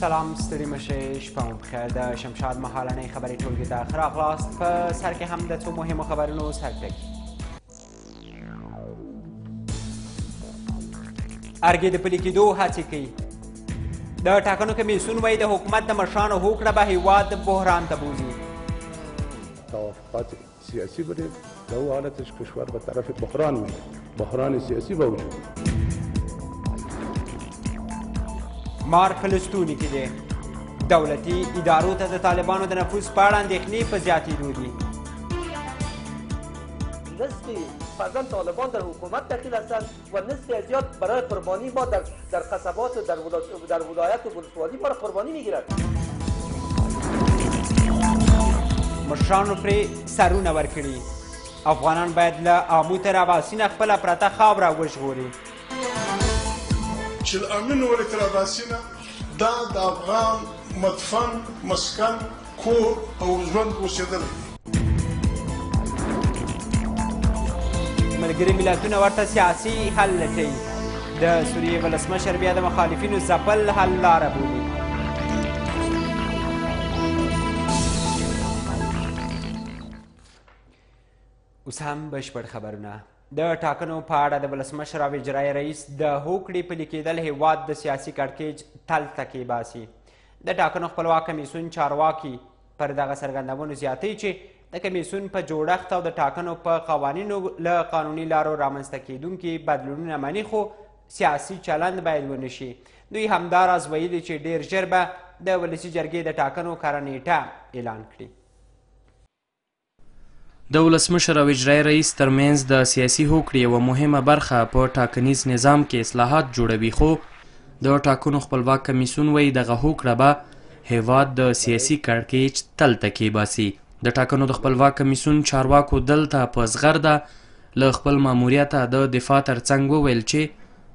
سلام ستړي مشه شپه مو بخیر د شمشاد مهالنۍ خبرې ټولګې ته ښه راغلاست په سر کې هم د څو مهمو خبرونو سرټکي ارګې د پلي کېدو هڅې کوي د ټاکنو کمیسیون وایي د حکومت د مشرانو هوکړه به هیواد بحران ته بوځي توافقات سیاسی بری دا او حالتش کشور به طرف بحران میشه بحران سیاسی به وجود مار په لستوني کې دی دولتي ادارو ته د طالبانو د نفوذ په اړه اندېښنې په زیاتېدو دي نزدې فضل طالبان در حکومت دخیل هستند و نصف از یاد برای قربانی ما در, در قصبات و در, در ولایت و بلسوالی ما را قربانی میگیرد مشرانو پرې سرونه ورکړي افغانان باید له آمو تر اباسینه خپله پرته خاوره وژغوري چې الامن ولې تر اباسینه دا د افغان مدفن مسکن کور او ژوند رسېدلی دی. ملګري ملتونه ورته سیاسي حل لټوي د سوریې ولسمشر بیا د مخالفینو ځپل حل لاره بولي اوس هم بشپړ خبرونه د ټاکنو په اړه د ولسمشر او اجرایي رئیس د هوکړې پلي کېدل هېواد د سیاسي کړکېچ تل ته کېباسي د ټاکنو خپلواک کمیسیون چارواکي پر دغه څرګندونو زیاتوي چې د کمیسیون په جوړښت او د ټاکنو په قوانینو له قانوني لارو رامنځته کېدونکي بدلونونه مني خو سیاسي چلند باید ونه شي دوی همداراز ویلي چې ډیر ژر به د ولسي جرګې د ټاکنو کره نیټه اعلان کړي د ولسمشر او اجرایي رئیس ترمنځ د سیاسي هوکړې یوه مهمه برخه په ټاکنیز نظام کې اصلاحات جوړوي خو د ټاکنو خپلواک کمیسیون وایي دغه هوکړه به هیواد د سیاسي کړکېچ تل ته کېباسي د ټاکنو د خپلواک کمیسیون چارواکو دلته په زغرده له خپل ماموریته د دفاع ترڅنګ وویل چې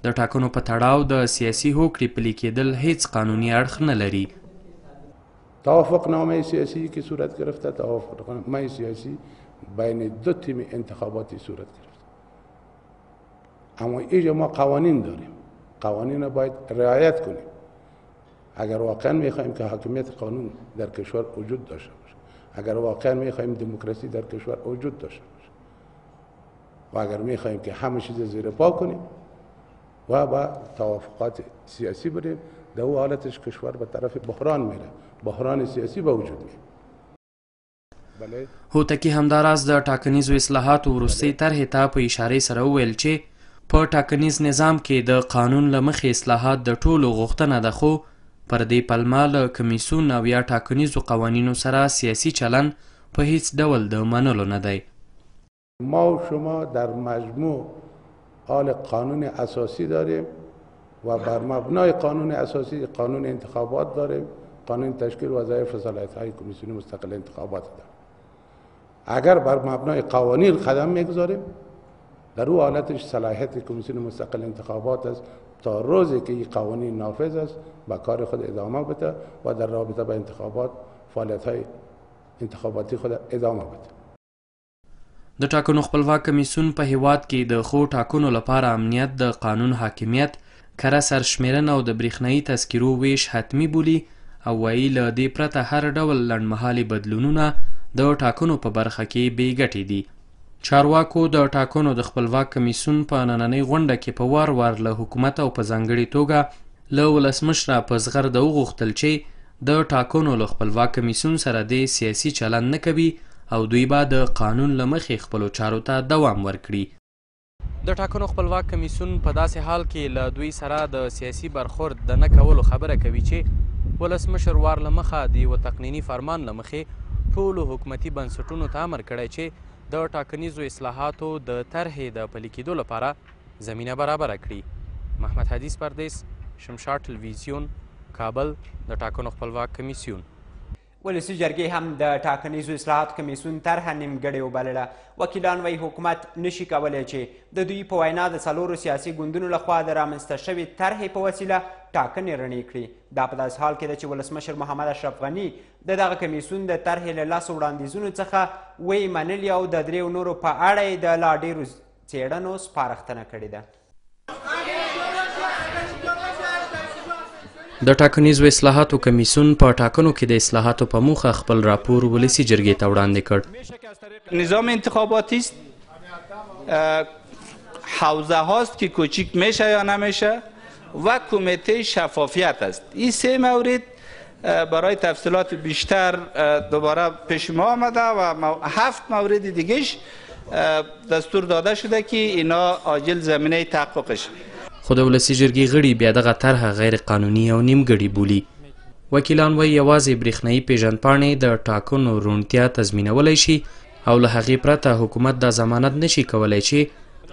د ټاکنو په تړاو د سیاسي هوکړې پلي کېدل هیڅ قانوني اړخ نه لري توافق نامه سیاسی کی صورت گرفته توافق نامه سیاسی بین دو تیم انتخاباتی صورت گرفت اما اینجا ما قوانین داریم قوانین رو باید رعایت کنیم اگر واقعا میخوایم که حاکمیت قانون در کشور وجود داشته باشه اگر واقعا میخوایم دموکراسی در کشور وجود داشته باشه و اگر میخواهیم که همه چیز زیر پا کنیم و با توافقات سیاسی بریم در او حالتش کشور به طرف بحران میره بحران سیاسی به وجود میره بله. هوتکی همداراز د ټاکنیزو اصلاحاتو وروستۍ طرحې ته په اشارې سره وویل چې په ټاکنیز نظام کې د قانون له مخې اصلاحات د ټولو غوښتنه ده خو پر دې پلمه له کمیسیون او یا ټاکنیزو قوانینو سره سیاسي چلن په هیڅ ډول د منلو نه دی ما و شما در مجموع حال قانون اساسی داریم و بر مبنای قانون اساسی قانون انتخابات داریم قانون تشکیل وظایف رسالت های کمیسیون مستقل انتخابات داریم اگر بر مبنای قوانین قدم میگذاریم در او حالتش صلاحیت کمیسیون مستقل انتخابات است تا روزی که این قوانین نافذ است و کار خود ادامه بده و در رابطه با انتخابات فعالیت های انتخاباتی خود ادامه بده د ټاکنو خپلواک کمیسیون په هیواد کې د خو ټاکنو لپاره امنیت د قانون حاکمیت کره سرشمیرنه او د برېښنايي تذکرو ویش حتمی بولی او وایي له دې پرته هر ډول لنډمهالي بدلونونه د ټاکنو په برخه کې بې ګټې دي چارواکو د ټاکنو د خپلواک کمیسون په نننۍ غونډه کې په وار وار له حکومت او په ځانګړي توګه له ولسمشره په زغرده وغوښتل چې د ټاکنو له خپلواک کمیسیون سره دې سیاسي چلند نه کوي او دوی به د قانون له مخې خپلو چارو ته دوام ورکړي. د ټاکنو خپلواک کمیسیون په داسې حال کې له دوی سره د سیاسي برخورد د نه کولو خبره کوي چې ولسمشر وار له مخه د یوه تقنیني فرمان له مخې ټولو حکومتي بنسټونو ته امر کړی چې د ټاکنیزو اصلاحاتو د طرحې د پلي کېدو لپاره زمینه برابره کړي محمد حدیث پردیس شمشاد ټلویزیون کابل د ټاکنو خپلواک کمیسیون ولسي جرګې هم د ټاکنیزو اصلاحاتو کمیسیون طرحه نیمګړې وبلله وکیلان وایي حکومت نشي کولی چې د دوی په وینا د څلورو سیاسي ګوندونو لخوا د رامنځته شوې طرحې په وسیله ټاکنې رڼې کړي دا په داسې حال کې ده چې ولسمشر محمد اشرف غني د دغه کمیسیون د طرحې له لسو وړاندیزونو څخه ویې منلي او د دریو نورو په اړه یې د لا ډېرو څېړنو سپارښتنه کړې ده. د ټاکنیزو اصلاحاتو کمیسیون په ټاکنو کې د اصلاحاتو په موخه خپل راپور ولسي جرګې ته وړاندې کړ. نظام انتخاباتی است حوزه هاست که کوچیک میشه یا نمیشه و کمیته شفافیت است این سه مورد برای تفصیلات بیشتر دوباره پیش ما آمده و هفت مورد دیگهش دستور داده شده که اینا عاجل زمینه تحققش خو د ولسي جرګې غړي بیا دغه طرحه غیر قانوني او نیمګړي بولي وکیلان وایي یوازې برېښنايي پیژندپاڼې د ټاکنو روڼتیا تضمینولی شي او له هغې پرته حکومت دا ضمانت نشي کولی چې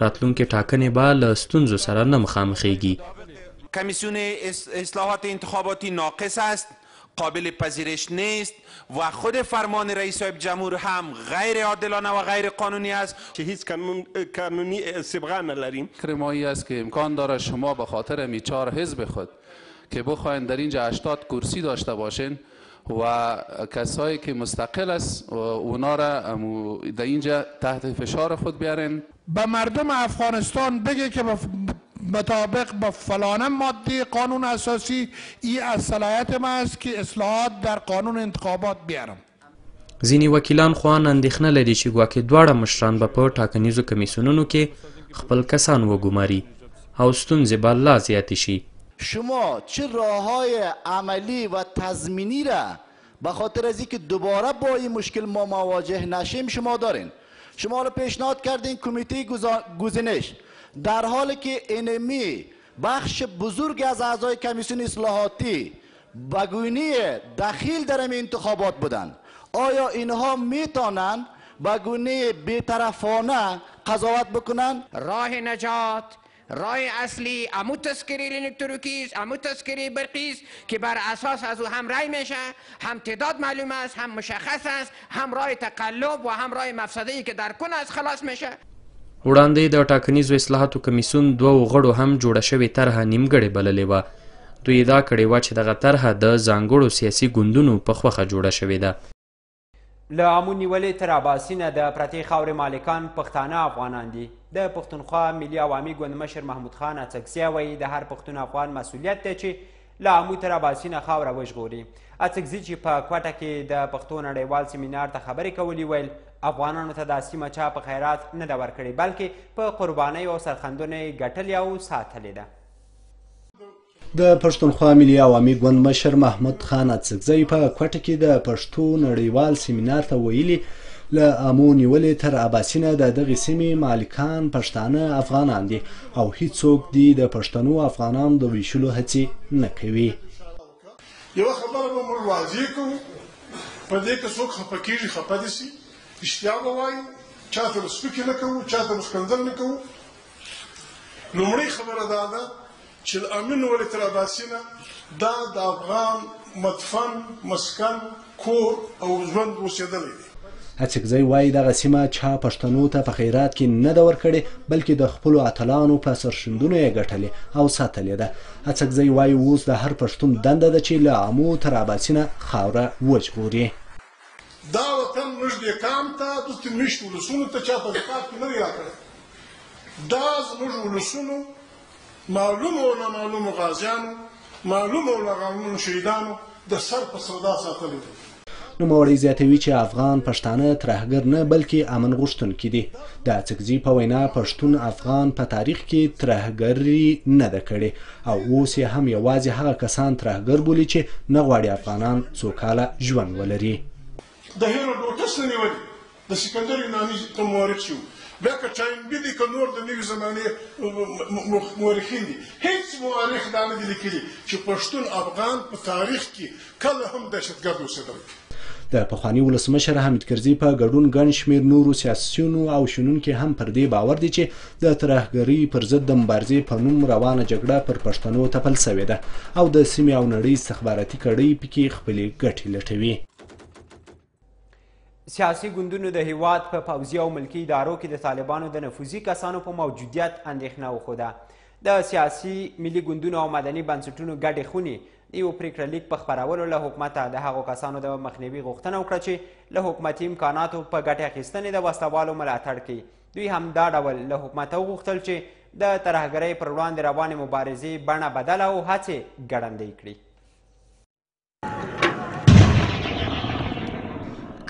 راتلونکې ټاکنې به له ستونزو سره نه مخامخېږي کمیسیون اصلاحات انتخاباتی ناقص است قابل پذیرش نیست و خود فرمان رئیس صاحب جمهور هم غیر عادلانه و غیر قانونی است که هیچ قانونی سبقه نداریم کرمایی است که امکان داره شما به خاطر میچار حزب خود که بخواین در اینجا 80 کرسی داشته باشین و کسایی که مستقل است اونا را در اینجا تحت فشار خود بیارین. به مردم افغانستان بگه که مطابق با فلانه ماده قانون اساسی ای از صلاحیت ما است که اصلاحات در قانون انتخابات بیارم. ځینې وکیلان خو ان اندېښنه لري چې ګواکې دواړه مشران به په ټاکنیزو کمیسیونونو کې خپل کسان وګماري او ستونزې به لا زیاتې شي. شما چه راه های عملی و تضمینی را به خاطر از اینکه دوباره با این مشکل ما مواجه نشیم شما دارین شما رو پیشنهاد کردین کمیته گزینش در حالی که انمی بخش بزرگ از اعضای کمیسیون اصلاحاتی بگونی دخیل در این انتخابات بودند آیا اینها میتونند بگونه بیطرفانه قضاوت بکنند؟ راه نجات رای اصلی امو تذکره الکتروکیز امو تذکره برقیز که بر اساس از او هم رای میشه هم تعداد معلوم است هم مشخص است هم رای تقلب و هم رای مفسده ای که در کن است خلاص میشه وړاندې د ټاکنیزو اصلاحاتو کمیسیون دوو غړو هم جوړه شوې طرحه نیمګړې بللې وه دوی ادعا کړې وه چې دغه طرحه د ځانګړو سیاسي ګوندونو په خوښه جوړه شوې ده له امو نیولې تر اباسینه د پرتې خاورې مالکان پښتانه افغانان دي د پښتونخوا ملي عوامي ګوند مشر محمود خان اڅکزی وایي د هر پښتون افغان مسؤلیت دی چې له امو تر اباسینه خاوره وژغوري اڅکزي چې په کوټه کې د پښتو نړیوال سیمینار ته خبرې کولې ویل افغانانو ته دا سیمه چا په خیرات نه ده ورکړې بلکې په قربانۍ او سرخندونه یې ګټلې او ساتلې ده د پښتونخوا ملي عوامي ګوند مشر محمود خان اڅکزی په کوټه کې د پښتو نړیوال سیمینار ته ویلي له امو نیولې تر اباسینه د دغې سیمې مالکان پښتانه افغانان دي او هیڅوک دي د پښتنو افغانانو د ویشلو هڅې نه کوي یو خبره به موږ واضح کوو په دې کې څوک خپه کېږي خپه دي سي اشتیا به وایو چا ته به سپکې نه کوو چا ته به ښکنځل نه کوو لومړۍ خبره دا ده چې له امین ولې تر اباسینه دا د افغان مدفن، مسکن، کور او ژوند اوسېدلی دی. اڅکزی وايي دغه سیمه چا پښتنو ته په خیرات کې نه ده ورکړې بلکې د خپلو اتلانو په سرښندونو یې ګټلې او ساتلې ده اڅکزی وايي اوس د هر پښتون دنده ده چې له امو تر اباسینه خاوره وژغوري دا وطن موږ دې قام ته دلته میشت ولسونو ته چا په زکات کې نه دی راکړی دا زموږ ولسونو معلومو او نامعلومو غازیانو، معلومو او نامعلومو شهیدانو د سر په سودا ساتلي دي. نوموړی زیاتوي چې افغان پښتانه ترهګر نه بلکې امن غوښتونکي دي. د اڅکزي په وینا پښتون افغان په تاریخ کې ترهګري نه ده کړې او اوس یې هم یوازې هغه کسان ترهګر بولي چې نه غواړي افغانان سوکاله ژوند ولري. د هیرو ډوټس نه نیولې د سکندر یوناني ته مورخ شو بیا که چاینبي دي که نور د نوي زمانې مورخین دي هیڅ مورخ دا نه دي لیکلي چې پښتون افغان په تاریخ کې کله هم دهشتګرد اوسېدلی د پخواني ولسمشر حامد کرزي په ګډون ګڼ شمېر نورو سیاسیونو او شنونکي هم پر دې باور دي چې د ترهګرۍ پر ضد د مبارزې په نوم روانه جګړه پر پښتنو تپل سوې ده او د سیمې او نړۍ استخباراتي کړۍ پکې خپلې ګټې لټوي سیاسي ګوندونو د هیواد په پوځي او ملکي ادارو کې د طالبانو د نفوذي کسانو په موجودیت اندېښنه وښوده د سیاسي ملي ګوندونو او مدني بنسټونو ګډې خونې د یو پریکړه لیک په خپرولو له حکومته د هغو کسانو د مخنیوي غوښتنه وکړه چې له حکومتي امکاناتو په ګټې اخیستنې د وسلهوالو ملاتړ کوي دوی همدا ډول له حکومته وغوښتل چې د ترهګرۍ پر وړاندې روانې مبارزې بڼه بدله او هڅې ګړندۍ کړي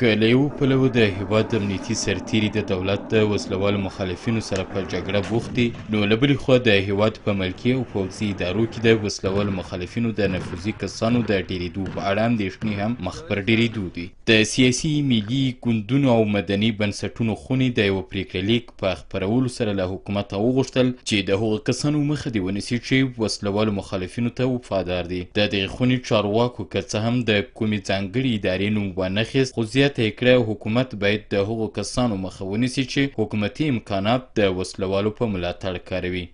که له یو پلوه د هیواد امنیتي سرتیري د دولت د وسلوالو مخالفینو سره په جګړه بوخت دي نو له بلې خوا د هیواد په ملکي او پوځي ادارو کې د وسلوالو مخالفینو د نفوذي کسانو د ډېرېدو په اړه اندېښنې هم مخ پر ډېرېدو دي د سیاسي ملي ګوندونو او مدني بنسټونو خونې د یوه پریکړه لیک په خبرولو سره له حکومت وغوښتل چې د هغو کسانو مخه دې ونیسي چې وسلوالو مخالفینو ته وفادار دي د دغې خونې چارواکو که څه هم د کومې ځانګړې ادارې نوم وانخیست خو زیاته یې کړه حکومت باید د هغو کسانو مخه ونیسي چې حکومتي امکانات د وسلوالو په ملاتړ کاروي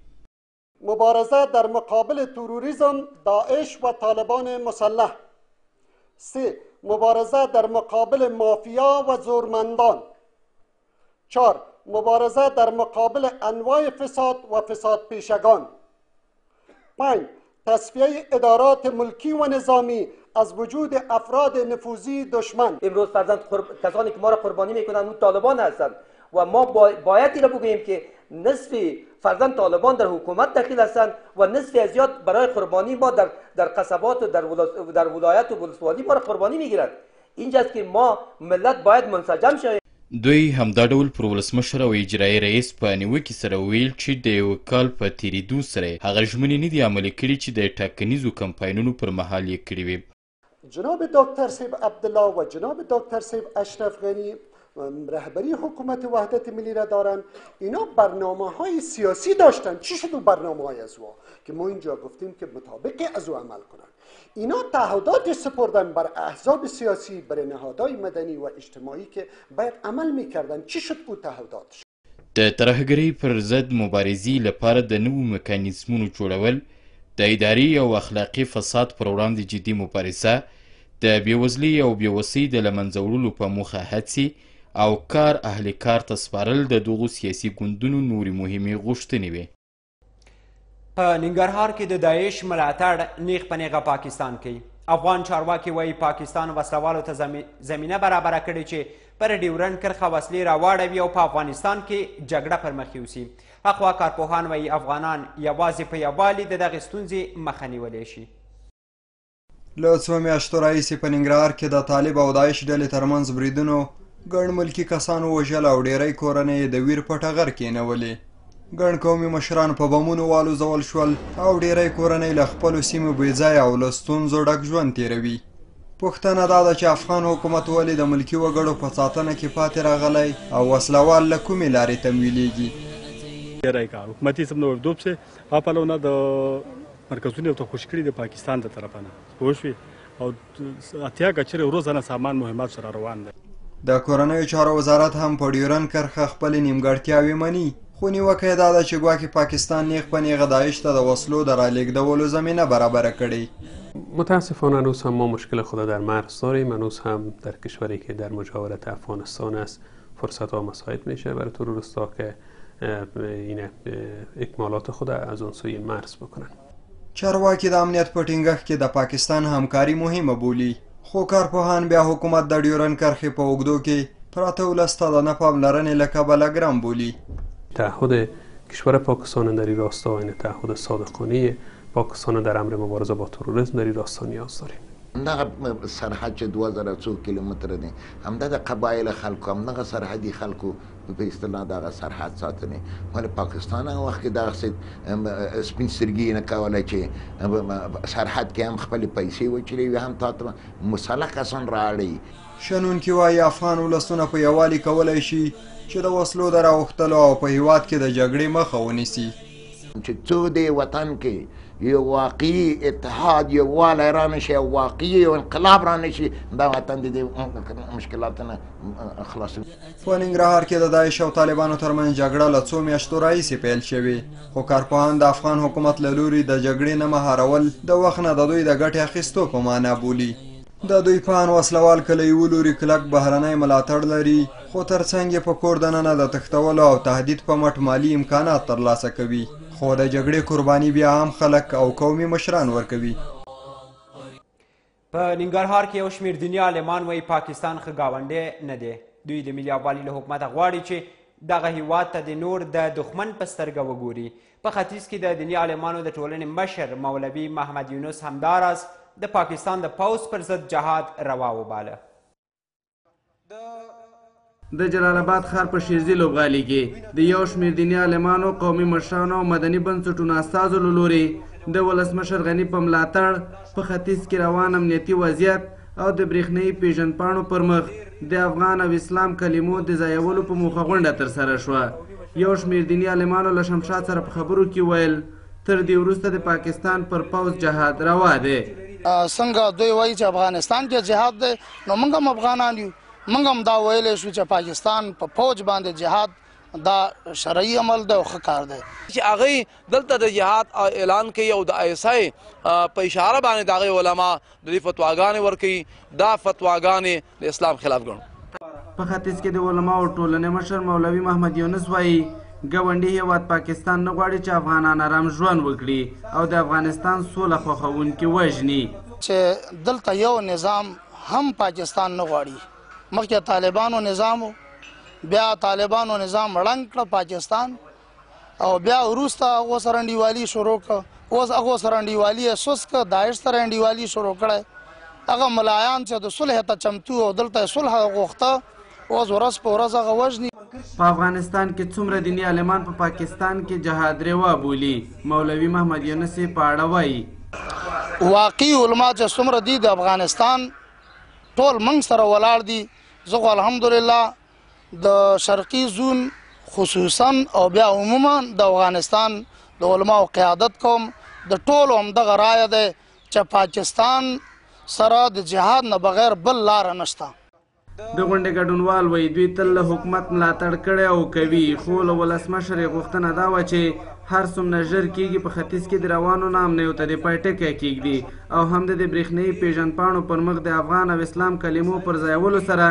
مبارزه در مقابل تروریزم داعش و طالبان مسلح سه مبارزه در مقابل مافیا و زورمندان چار مبارزه در مقابل انواع فساد و فساد پیشگان پنج تصفیه ادارات ملکی و نظامی از وجود افراد نفوذی دشمن امروز فرزند قرب... کسانی که ما را قربانی میکنند اون طالبان هستند و ما باید این را بگوییم که نصف فرضا طالبان در حکومت دخیل هستند و نصف از یاد برای قربانی ما در, در قصبات و در, در ولایت و ولسوالی ما را قربانی میگیرند اینجاست که ما ملت باید منسجم شویم دوی همدا ډول پر ولسمشر او اجرایي رئیس په نیوکې سره ویل چې د یو کال په تیریدو سره هغه ژمنې نه دي عملي کړي چې د ټاکنیزو کمپاینونو پر مهال یې کړې وې جناب دکتر سیب عبدالله و جناب دکتر سیب اشرف غنی رهبری حکومت وحدت ملی را دارن اینا برنامه های سیاسی داشتن چی شد و برنامه های از او که ما اینجا گفتیم که مطابق از او عمل کنن اینا تعهدات سپردن بر احزاب سیاسی بر نهادهای مدنی و اجتماعی که باید عمل میکردن چی شد او تعهداتش د ترهګرۍ پر ضد مبارزې لپاره د نوو میکانیزمونو جوړول د اداري او اخلاقي فساد پر وړاندې جدي مبارزه د بېوزلۍ او بېوسۍ د له منځه وړلو په موخه هڅې او کار اهل کار ته سپارل د دغو سیاسي ګوندونو نورې مهمې غوښتنې وې په ننګرهار کې د داعش ملاتړ نیغ په نیغه پاکستان کوي افغان چارواکي وایي پاکستان وسلوالو ته زمینه برابره کړې چې پر ډیورن کرښه وسلې راواړوي او په افغانستان کې جګړه پر مخ یوسي اخوا کارپوهان وایي افغانان یوازې په یووالي د دغې ستونزې مخه نیولی شي له څو میاشتو راهیسې په ننګرهار کې د طالب او داعش ډلې ترمنځ بریدونو ګڼ ملکي کسان ووژل او ډیری کورنۍ یې د ویر په ټغر کېنولې ګڼ قومي مشران په بمونو والوځول شول او ډیری کورنۍ له خپلو سیمو بېځایه او له ستونزو ډک ژوند تېروي پوښتنه دا ده چې افغان حکومت ولې د ملکي وګړو په ساتنه کې پاتې راغلی او وسلوال له کومې لارې تمویلیږي هغه پلونه د مرکزونو ته خوش کړی د پاکستان د طرفه نه پوه شوې او اتیا کچره ورځنه سامان مهمات سره روان دی د کورنیو چارو وزارت هم په ډیورن کرښه خپل نیمګړتیاوې مني خو نیوکه یې دا ده چې ګواکې پاکستان نیغ په نیغه داعش ته د وسلو د رالیږدولو زمینه برابره کړې متاسفانه هنوز هم ما مشکل خود در مرز داریم هنوز هم در کشوری که در مجاورت افغانستان است فرصت ها مساعد میشه برای تروریست ها که این اکمالات خود از اون سوی مرز بکنن چارواکي د امنیت په ټینګښت کې د پاکستان همکاري مهمه بولي خو کارپوهان بیا حکومت د ډیورن کرښې په اوږدو کې پراته ولس ته د نه پاملرنې له کبله ګران بولي تعهد کشور پاکستان در این راستا این تعهد صادقانه پاکستان در امر مبارزه با تروریسم در این راستا نیاز داریم دغه سرحد چې 2000 څو کیلومتره دی همدا د قبایل خلکو همدغه سرحدي خلکو په اصطلاح دغه سرحد ساتنې ولې پاکستان هغه وخت کې دغسې سپین سترګي نه کوله چې سرحد کې هم خپلې پیسې وچلوي هم تا ته مسلح کسان راړي شنونکي وایي افغان ولسونه په یووالي کولی شي چې د وسلو د راوښتلو او په هیواد کې د جګړې مخه ونیسي چې څو دې وطن کې یو واقعي اتحاد یو والی را نشي او واقعي یو انقلاب را نشي دا وطن د دې مشکلاتو نه خلاصون په ننګرهار کې د داعش او طالبانو ترمنځ جګړه له څو میاشتو راهیسې پیل شوې خو کارپوهان د افغان حکومت له لوري د جګړې نه مهارول د وخت نه د دوی د ګټې اخیستو په معنا بولي د دوی په ان وسله وال که له یوه لوري کلک بهرنی ملاتړ لري خو تر څنګ یې په کور دننه د تښتولو او تهدید په مټ مالي امکانات ترلاسه کوي خو د جګړې قرباني بیا عام خلک او قومي مشران ورکوي په ننګرهار کې یو شمېر دیني عالمان وایي پاکستان ښه ګاونډی نه دی دوی د ملي یووالي له حکومته غواړي چې دغه هیواد ته د نور د دښمن په سترګه وګوري په ختیځ کې د دیني عالمانو د ټولنې مشر مولوي محمد یونس همداراز د پاکستان د پوځ پر ضد جهاد روا وباله. د جلال اباد ښار په شیرزي لوبغالي کې د یو شمېر دیني عالمانو، قومي مشرانو او مدني بنسټونو استازو له لوري د ولسمشر غني په ملاتړ په ختیځ کې روان امنیتي وضعیت او د برېښنايي پېژندپاڼو پر مخ د افغان او اسلام کلمو د ځایولو په موخه غونډه ترسره شوه. یو شمېر دیني عالمانو له شمشاد سره په خبرو کې ویل، تر دې وروسته د پاکستان پر پوځ جهاد روا دی. څنګه دوی وايي چې افغانستان کې جهاد دی، نو موږ هم افغانان یو، موږ هم دا ویلی شو چې پاکستان په پوځ باندې جهاد دا شرعي عمل دی او ښه کار دی. چې هغوی دلته د جهاد اعلان کوي او د آی ایس آی په اشاره باندې د هغوی علما د دې فتواګانې ورکوي دا فتواګانې د اسلام خلاف ګڼو په ختیځ کې د علماو ټولنې مشر مولوي محمد یونس وایي ګاونډي هیواد پاکستان نه غواړي چې افغانان آرام ژوند وکړي او د افغانستان سوله خوښونکي وژني چې دلته یو نظام هم پاکستان نه غواړي مخکې طالبانو نظام بیا طالبانو نظام ړنګ کړ پاکستان او بیا وروسته هغه سره انډیوالي شروع کړه اوس هغه سره انډیوالي اسوس کړه داعش سره انډیوالي شروع کړه هغه ملایان چې د صلح ته چمتو او دلته صلح غوښته اوس ورځ په ورځ هغه وژني په افغانستان کې څومره دیني عالمان په پاکستان کې جهاد روا بولي مولوي محمد یونس یې په اړه وایي واقعي علما چې څومره دي د افغانستان ټول منګ سره ولاړ دي زه خو الحمدلله د شرقي زون خصوصا او بیا عموما د افغانستان د علما او قیادت کوم د ټولو هم دغه رایه ده چې پاکستان سره د جهاد نه بغیر بل لار نشته د غونډې ګډونوال وایي دوی تل له حکومت ملاتړ کړی او کوي خو له ولسمشر یې غوښتنه دا وه چې هر څومره ژر کېږي په ختیځ کې د روانو ناامنیو ته دې پای ټکی کېږدي او هم د دې برېښنايي پېژندپاڼو پر مخ د افغان او اسلام کلمو پر ځایولو سره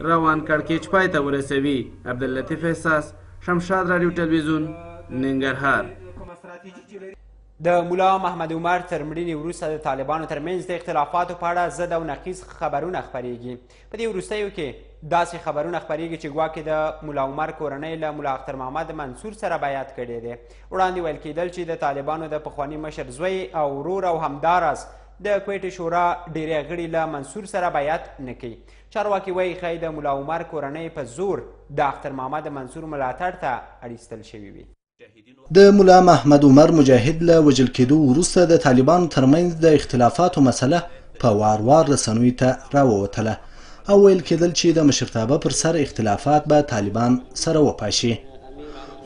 روان کړکېچ پای ته ورسوي عبداللطیف احساس شمشاد راډیو ټلویزیون ننګرهار د ملا محمد عمر تر مړینې وروسته د طالبانو ترمنځ د اختلافاتو په اړه ضد او نقیض خبرونه خپریږي په دې وروستیو کې داسې خبرونه خپریږي چې ګواکې د ملا عمر کورنۍ له ملا اختر محمد منصور سره بیعت کړی دی وړاندې ویل کېدل چې د طالبانو د پخواني مشر زوی او ورور او همداراز د کویټې شورا ډیری غړي له منصور سره بیعت نه کوي چارواکي وایي ښایي د ملا عمر کورنۍ په زور د اختر ماما د منصور ملاتړ ته اړیستل شوي وي. د ملا محمد عمر مجاهد له وژل کېدو وروسته د طالبانو ترمنځ د اختلافاتو مسله په وار وار رسنیو ته راووتله او ویل کېدل چې د مشرتابه پر سر اختلافات به طالبان سره وپاشي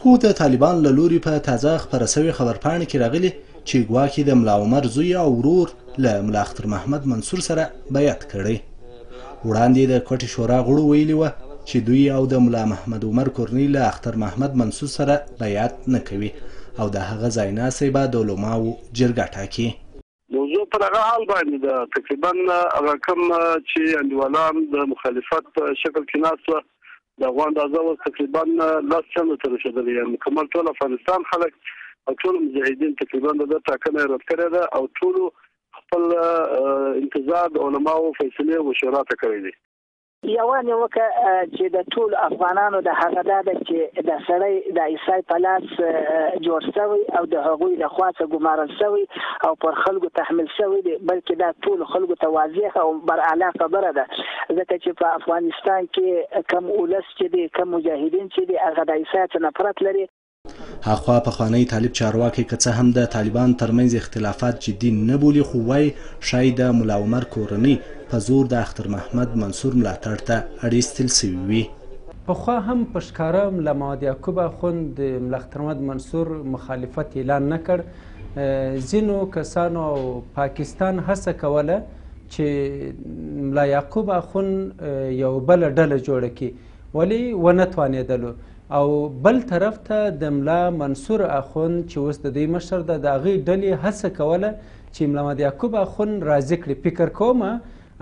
خو د طالبان له لوري په تازه خبره شوې خبرپاڼه کې راغلي چي ګواکي د ملا عمر زوی او ورور له ملا اختر محمد منصور سره بیعت کړی وړاندې د کوټې شورا غړو ویلي وه چې دوی او د ملا محمد عمر کورنۍ له اختر محمد منصور سره بیعت نه کوي او د هغه ځایناسی به د علماو جرګه ټاکي موضوع پر هغه حال باندې ده تقریبا هغه کوم چې انډیوالان د مخالفت په شکل کې ناست وه د هغو اندازه اوس تقریبا لس چنده ته رسېدلې یعنې مکمل ټول افغانستان خلک او ټول مجاهدین تقریبا د ده ټاکنه یې رد کړې ده او ټولو خپل انتظار د علماو فیصلې او شورا ته کړی دی یوه نیوکه چې د ټول افغانانو د هغه دا ده چې د سړی د عیسی په لاس جوړ شوی او د هغوی له خوا څخه ګمارل شوی او پر خلکو تحمیل شوی دی بلکې دا ټول خلکو ته واضح او بر اعلی خبره ده ځکه چې په افغانستان کې کم اولس چې دی کم مجاهدین چې دی هغه د عیسی څخه نفرت لري. هاخوا پخوانی طالب چارواکی که څه هم د طالبانو ترمنځ اختلافات جدي نه بولي خو وایي ښایي د ملا عمر کورنۍ په زور د اختر محمد منصور ملاتړ ته اړیستل شوي وي. پخوا هم په ښکاره ملا محمد یعقوب اخوند د ملا اختر محمد منصور مخالفت اعلان نه کړ، ځینو کسانو او پاکستان هڅه کوله چې ملا یعقوب اخون یو بل ډله جوړه کی ولی ونه توانېدلو او بل طرف ته د ملا منصور اخون چې اوس د دوی مشر ده د هغې ډلې هڅه کوله چې ملا محمد یعقوب اخون راضي کړي فکر کوم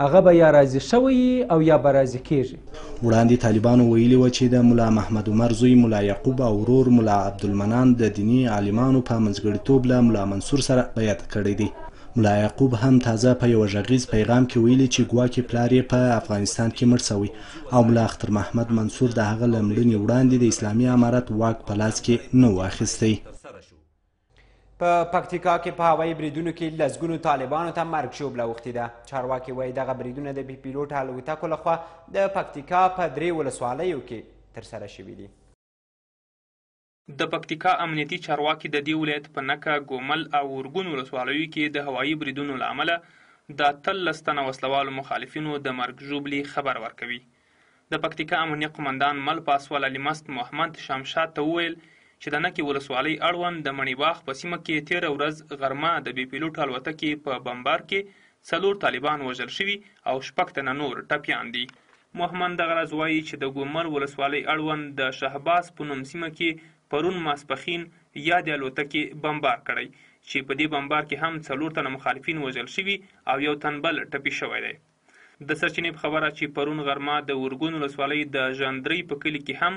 هغه به یا راضي شوی او یا به راضي کیږي وړاندې طالبانو ویلي و چې د ملا محمد عمر زوی ملا یعقوب او ورور ملا عبدالمنان د دیني عالمانو په منځګړیتوب له ملا منصور سره بیعت کړی دی ملا یعقوب هم تازه په یوه غږیز پیغام کې ویلي چې ګواکې پلار یې په افغانستان کې مړ شوی او ملا اختر محمد منصور د هغه له مړنې وړاندې د اسلامي امارت واک په لاس کې نه و اخیستی په پکتیکا کې په هوایي بریدونو کې لسګونو طالبانو ته مرګ ژوبله اوښتې ده چارواکي وایي دغه بریدونه د بې پیلوټه الوتکو لخوا د پکتیکا په درې ولسوالیو کې ترسره شوي دي د پکتیکا امنیتي چارواکي د دې ولایت په نکه، ګومل او اورګون ولسوالیو کې د هوایي بریدونو له امله د اتلس تنه وسله والو مخالفینو د مرګ ژوبلي خبر ورکوي. د پکتیکا امنیه قومندان مل پاسوال علي مست محمد شمشاد ته وویل چې د نکې ولسوالۍ اړوند د مڼې باغ په سیمه کې تېره ورځ غرمه د بې پیلوټه الوتکې په بمبار کې څلور طالبان وژل شوي او شپږ تنه نور ټپیان دي. مهمند دغه راز وايي چې د ګومل ولسوالۍ اړوند د شهباز په نوم سیمه کې پرون ماسپښین یادې الوتکې بمبار کړی چې په دې بمبار کې هم څلور تنه مخالفین وژل شوي او یو تن بل ټپي شوی دی. د سرچینې په خبره چې پرون غرمه د ارګون ولسوالۍ د ژندرۍ په کلي کې هم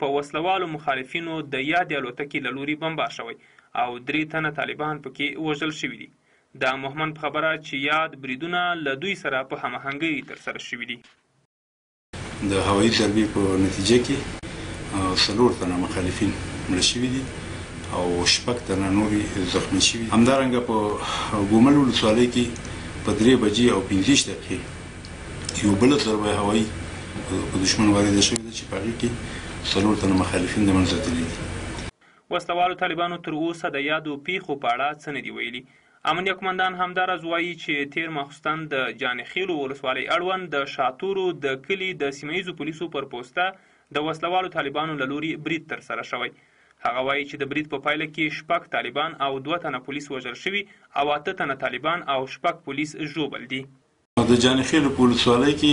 په وسله والو مخالفینو د یادې الوتکې له لوري بمبار شوی او درې تنه طالبان په کې وژل شوي دي. د مهمند په خبره چې یاد بریدونه له دوی سره په هماهنګۍ ترسره شوي دي. د هوایي ضربې په نتیجه کې څلور تنه مخالفین مړه شوي دي او شپږ تنه نور زخمي شوي دي. همدارنګه په ګومل ولسوالۍ کې په درې بجې او پنځه ویشت دقیقې یوه بله ضربه هوایي په دښمن وارده شوې ده چې په هغې کې څلور تنه مخالفین د منځه تللي دي. وسله والو طالبانو تر اوسه د یادو پېښو په اړه څه نه دي ویلي. امنیه قوماندان همداراز وايي چې تېر ماخوستن د جانيخېلو ولسوالۍ اړوند د شاتورو د کلي د سیمه ییزو پولیسو پر پوسته د وسله والو طالبانو له لوري برید ترسره شوی. هغه وايي چې د برید په پایله کې شپږ طالبان او دوه تنه پولیس وژل شوي او اته تنه طالبان او شپږ پولیس ژوبل دي. د جانيخېلو په ولسوالۍ کې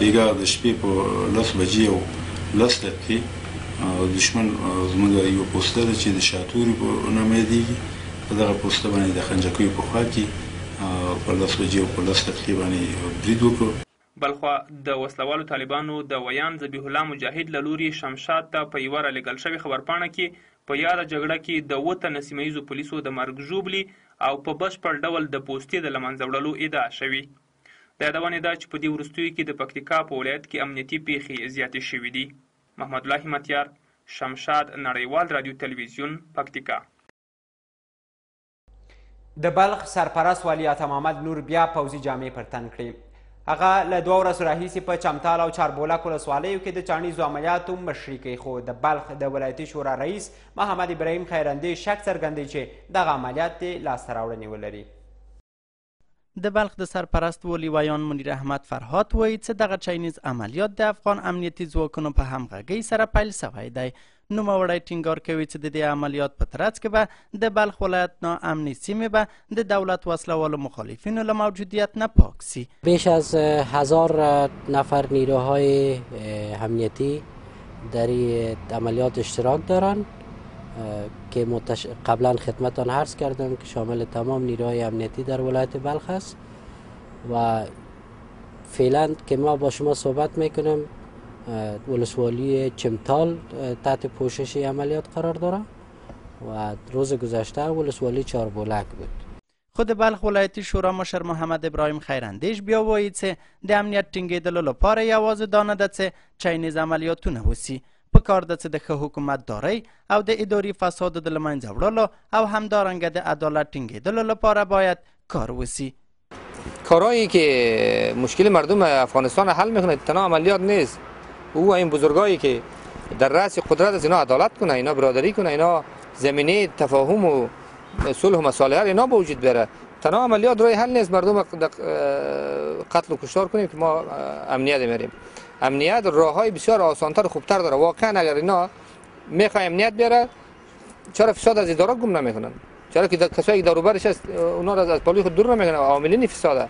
بېګاه د شپې په لس بجې او لس دقیقې دښمن زموږ یوه پوسته ده چې د شاتوري په نامه یادېږي په دغه پوسته باندې د خنجکیو په خوا کې په لس بجې او په لس دقیقې باندې برید وکړ. بلخوا د وسلهوالو طالبانو د ویاند ذبیح الله مجاهد له لوري شمشاد ته په یوه رالېږل شوې خبرپاڼه کې په یاده جګړه کې د اووه تنه سیمه ییزو پولیسو د مرګ ژوبلي او په بشپړ ډول د پوستې د له منځه وړلو ادعا شوې. د یادونې ده چې په دې وروستیو کې د پکتیکا په ولایت کې امنیتي پېښې زیاتې شوې دي. محمدالله همتیار، شمشاد نړیوال راډیو تلویزیون، پکتیکا. د بلخ سرپرست والي عطامحمد نور بیا پوځي جامې پر تن کړې. هغه له دوه ورځو راهیسې په چمتال او چاربولک ولسوالیو کې د چاڼیزو عملیاتو مشري کوي، خو د بلخ د ولایتي شورا رئیس محمد ابراهیم خیرن دې شک څرګندوي چې دغه عملیات دې لاسته راوړنې ولري د بلخ د سرپرست والي ویان منیر احمد فرهاد وایي چې دغه چاینیز عملیات د افغان امنیتي ځواکونو په همغږۍ سره پیل سوی دی نوموړی ټینګار کوي چې د دې عملیات په ترڅ کې به د بلخ ولایت نا امنې سیمې به د دولت وسله والو مخالفینو له موجودیت نه پاک سی بیش از هزار نفر نیروهای امنیتی در عملیات اشتراک دارند که متش... قبلا خدمتان عرض کردم که شامل تمام نیروهای امنیتی در ولایت بلخ است و فعلا که ما با شما صحبت میکنم ولسوالی چمتال تحت پوشش عملیات قرار داره و روز گذشته ولسوالی چاربولک بود خو د بلخ ولایتي شورا مشر محمد ابراهیم خیراندیش بیا وایي چې د امنیت ټینګېدلو لپاره یوازې دا نه ده چې چینیز عملیاتونه وسي پکار ده چې د ښه حکومت دارۍ او د اداري فسادو د لمنځه وړلو او همدارنګه د عدالت ټینګېدلو لپاره باید کار وسي کارایی که مشکل مردم افغانستان حل میکنه تنها عملیات نیست او این بزرگایی که در رأس قدرت از اینا عدالت کنه اینا برادری کنه اینا زمینه تفاهم و صلح و مصالحه اینا به وجود بره تنها عملیات روی حل نیست مردم قتل و کشتار کنیم که ما امنیت میریم امنیت راه های بسیار آسانتر و خوبتر داره واقعا اگر اینا میخوای امنیت بیاره چرا فساد از اداره گم نمیکنن چرا که کسایی که داروبرش است اونا را از پالی خود دور نمیکنن عاملین فساد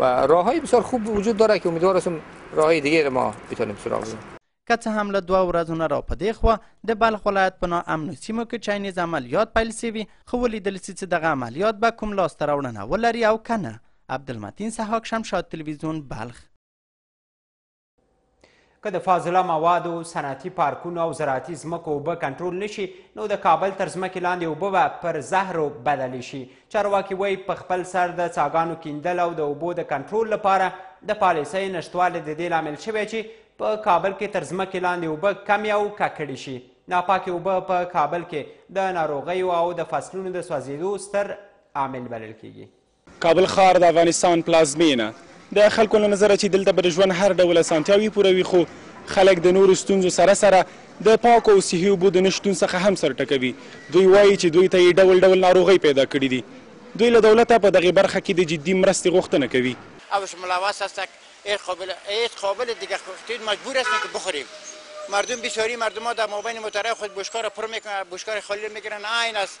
و راه های بسیار خوب وجود داره که امیدوار هستم راه های دیگر ما بتونیم سراغ بزنیم که څه هم له دوه ورځو نه را په دې خوا د بلخ ولایت په ناامنو سیمو کې چاینیز عملیات پیل سوي خو ولیدل سي چې دغه عملیات به کوم لاسته راوړنه ولري او که نه عبدالمتین سحاک شمشاد تلویزیون بلخ که د فاضله موادو صنعتي پارکونو او زراعتي ځمکو اوبه کنټرول نشي نو د کابل تر ځمکې لاندې اوبه به پر زهرو بدلې شي چارواکي وایي په خپل سر د څاګانو کیندل او د اوبو د کنټرول لپاره د پالیسۍ نشتوالی د دې لامل شوی چې په کابل کې تر ځمکې لاندې اوبه کمې او ککړې شي ناپاکې اوبه په کابل کې د ناروغیو او د فصلونو د سوځېدو ستر عامل بلل کیږي کابل ښار د افغانستان پلازمېنه د خلکو له نظره چې دلته به د ژوند هر ډول اسانتیاوې پوره وي خو خلک د نورو ستونزو سره سره د پاکو او صحي اوبو د نه شتون څخه هم سر ټکوي دوی وایي چې دوی ته یې ډول ډول ناروغۍ پیدا کړي دي دوی له دولته په دغې برخه کې د جدي مرستې غوښتنه کوي اوش ملوث است ایت قابل ایت قابل دیگه خفتید مجبور است که بخوریم مردم بیچاری مردم ها در مابین مترای خود بوشکار پر میکنن بوشکار خالی میگیرن عین است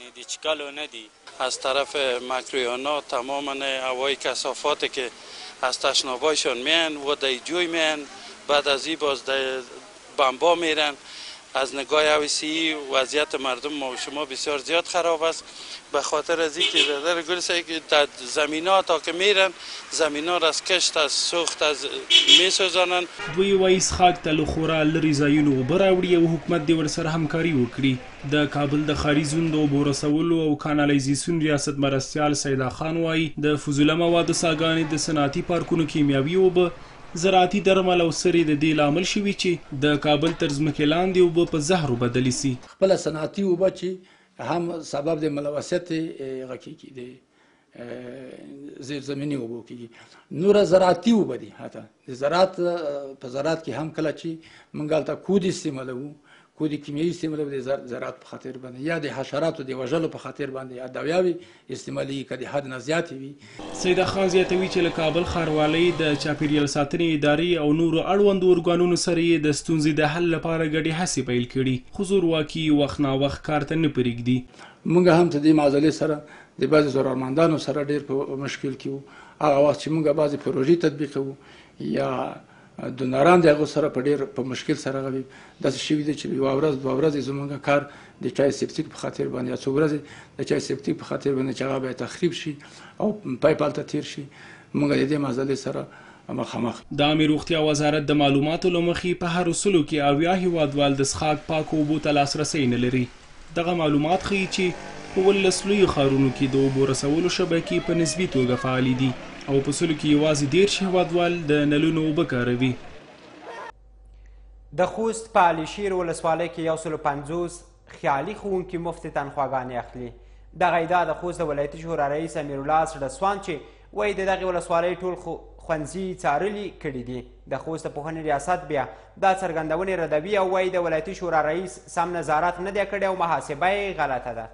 نه دی چکلو نه دی. از طرف مکریانا تماما اوای کثافات که از تشنابایشان میان و دی جوی میان بعد از ای باز دی بمبا میرن از نگاه اوی سی ای وضعیت مردم ما و شما بسیار زیاد خراب است به خاطر از ای که برادر گل سای که در زمینها تا که میرن زمینها را از کشت از سوخت از میسوزانن. دوی وایی څښاک ته له خورا لری ځایونو اوبه راوړي او حکومت دې ورسره همکاري وکړي. د کابل د ښاري زون د اوبو رسولو او کانالیزیسیون ریاست مرستیال سیدا خان وايي، د فضوله موادو څاګانې، د صنعتي پارکونو کیمیاوي اوبه، زراعتي درمل او سرې د دې لامل شوي چې د کابل تر ځمکې لاندې اوبه په زهرو بدلې شي. خپله صنعتي اوبه چې هم سبب د ملوثیت غکې کېدې زیرزمینی اوبو کیږي نور زراعتي اوبه دي حتی د زراعت په زراعت کې هم کله چې موږ هلته کود استعمالوو کود کیمیاوي استعمالوو د زراعت په خاطر باندې یا د حشراتو د وژلو په خاطر باندې ادویاوې استعمالي که د حد نه زیاتې وي سیدا خان زیاتوي چې له کابل ښاروالۍ د چاپیریال ساتنې ادارې او نورو اړوندو ارګانونو سره یې د ستونزې د حل لپاره ګډې هڅې پیل کړي خو زورواکي وخت ناوخت کار ته نه پرېږدي موږ هم ته دې معضلې سره د بعضې ضرورمندانو سره ډېر په مشکل کې وو هغه وخت چې موږ بعضې پروژې تطبیقوو یا دونران د هغو سره په ډېر په مشکل سره غوي داسې شوي دي چې یوه ورځ دوه ورځې زمونږ کار د چای سپتیک په خاطر باندې یا څو ورځې د چای سپتیک په خاطر باندې چې هغه به تخریب شي او پایپ هلته تیر شي موږ د دې مسلې سره مخامخ د عامې روغتیا وزارت د معلوماتو له مخې په هرو سلو کې اویا هیوادوال د څښاک پاکو اوبو ته لاسرسی نه لري دغه معلومات ښيي چې په ولس لویو ښارونو کې د اوبو رسولو شبکې په نسبي توګه فعالې دي او په سلو کې یوازې دېرش هېوادوال د نلونو اوبه کاروي. د خوست په علي شیر ولسوالۍ کې یو سلو پنځوس خیالي ښوونکي مفتې تنخواګانې اخلي. دغه ادعا د خوست د ولایتي شورا رئیس امیرالله زړه سواند چې وایي د دغې ولسوالۍ ټول ښوونځي څارلي کړي دي د خوست پوهنې ریاست بیا دا څرګندونې ردوي او وایي د ولایتي شورا رئیس سم نظارت نه دی کړی او محاسبه یې غلطه ده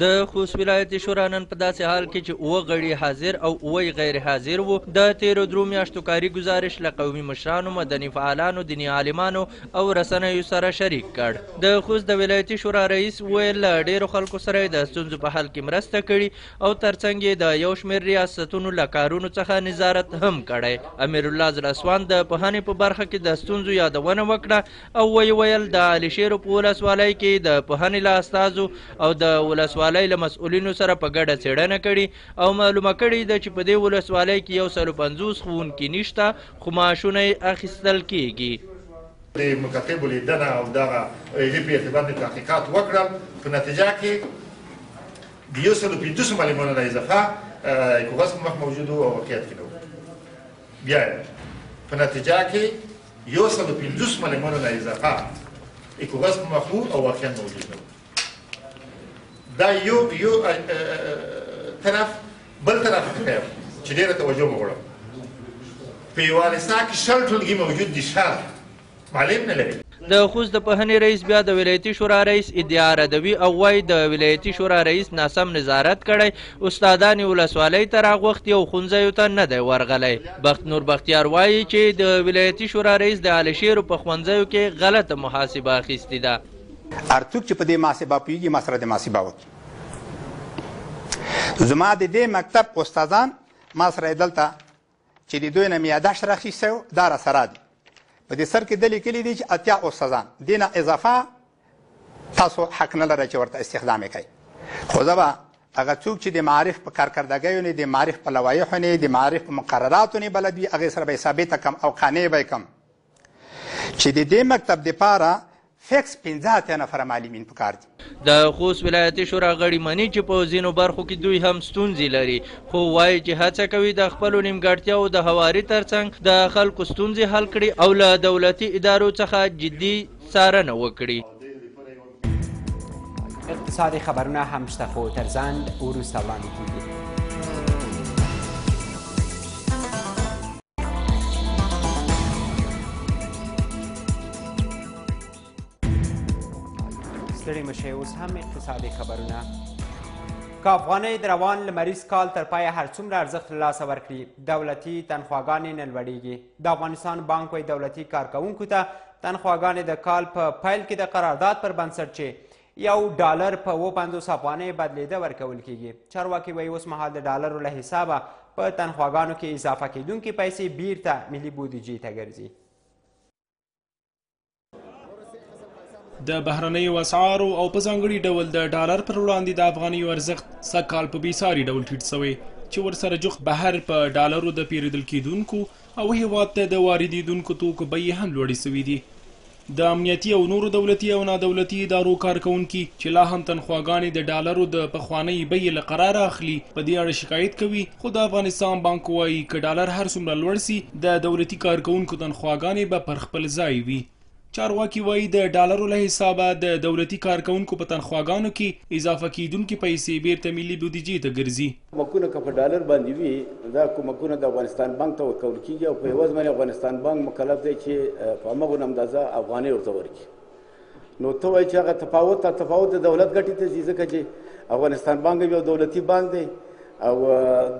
د خوست ولایت شورا نن په داسې حال کې چې اوه غړي حاضر او اوه غیر حاضر وو د تیرو درو میاشتو کاري ګزارش له قومي مشرانو مدني فعالانو دیني عالمانو او رسنیو سره شریک کړ د خوست د ولایتي شورا رئیس وویل له ډیرو خلکو سره د ستونزو په حل کې مرسته کړې او ترڅنګ یې د یو شمېر ریاستونو له کارونو څخه نظارت هم کړی. امیرالله زړه سواند د پوهنې په برخه کې د ستونزو یادونه وکړه او ویې ویل، د عليشېرو په ولسوالۍ کې د پوهنې له استازو او د ولسوالۍ له مسؤلینو سره په ګډه څېړنه کړې او معلومه کړې یې ده چې په دې ولسوالۍ کې یو سلو پنځوس ښوونکي نشته خو معاشونه یې اخیستل کېږي. د مکاتبو لیدنه او دغه علمي پېښې باندې تحقیقات وکړل، په نتیجه کې. د یو سلو پنځوسو معلمانو نه اضافه یو کس په مخ موجود و او واقعیت کې نه و بیا په نتیجه کې یو سلو پنځوس معلمانو نه اضافه یو کس په مخ او واقعیت موجود نه و دا یو یو طرف بل طرف ته چې ډیره توجه وغواړم په یوه لسا کې شل ټولګي موجود دي شل معلم نه لري. د خوست د پوهنې رئیس بیا د ولایتي شورا رئیس ادعا ردوي او وايي، د ولایتي شورا رئیس ناسم نظارت کړی، استادان یې ولسوالۍ ته راغوښتي او ښونځیو ته نه دی ورغلی. بخت نور بختیار وايي چې د ولایتي شورا رئیس د اله شیرو په ښونځیو کې غلطه محاسبه اخیستي ده. هر څوک چې په دې محاسبه پوهیږي ما سره دې محاسبه وکړي. زما د دې مکتب استادان ما سره دلته چې د دوی نه مې یاداشت راخیستی و دا راسره دي په دې سر کې ده لیکلي دي چې اتیا استادان دې نه اضافه تاسو حق نه لرئ چې ورته استخدام یې کړئ خو زه به هغه څوک چې د معارف په کارکردګیو نه د معارف په لوایحو نه د معارف په مقرراتو نه بلد وي هغې سره به یې ثابته کړم او قانع به یې کړم چې د دې مکتب دپاره فکس پنځه اتیا نفره معلمین پکار دي. د خوست ولایتي شورا غړي مني چې په ځینو برخو کې دوی هم ستونزې لري، خو وایي چې هڅه کوي د خپلو نیمګړتیاوو د هواري ترڅنګ د خلکو ستونزې حل کړي او له دولتي ادارو څخه جدي څارنه وکړي. اقتصادي خبرونه هم شته خو تر ځنډ وروسته وړاندې کیږي ستړي مشي اوس هم اقتصادي خبرونه که افغانۍ د روان لمریز کال تر پایه هر څومره ارزښت له لاسه ورکړي دولتي تنخواګانې نه لوړیږي د افغانستان بانک وایي دولتي کارکوونکو ته تنخواګانې د کال په پیل کې د قرارداد پر بنسټ چې یو ډالر په و پنځوس افغانۍ بدلیده ورکول کیږي چارواکي وایي اوس مهال د ډالرو له حسابه په تنخواګانو کې اضافه کیدونکې پیسې بیرته ملي بودجې ته ګرځي د بهرنیو اسعارو او په ځانګړي ډول د ډالر پر وړاندې د افغانیو ارزښت سږکال په بیساري ډول ټیټ شوی چې ورسره جوخت بهر په ډالرو د پیریدل کیدونکو او هېواد ته د واردېدونکو توکو بیې هم لوړې شوې دي. د امنیتي او نورو دولتي او نادولتي ادارو کارکوونکي چې لا هم تنخواګانې د ډالرو د پخوانۍ بیې له قراره اخلي، په دې اړه شکایت کوي، خو د افغانستان بانک وايي، که ډالر هر څومره لوړ شي، د دولتي کارکوونکو تنخواګانې به پر خپل ځای وي. چارواکي وایي د ډالرو له حسابه د دولتي کارکونکو په تنخواګانو کې اضافه کیدونکې پیسې بیرته ملي بودیجې ته ګرځي. کمکونه که په ډالر باندې وي نو دا کمکونه د افغانستان بانک ته ورکول کیږي او په یوه زمانه افغانستان بانک مکلف دی چې په همغونه اندازه افغانۍ ورته ورکړي. نو ته وایي چې هغه تفاوت تفاوت د دولت ګټې ته ځي ځکه چې افغانستان بانک یو دولتي بانک دی او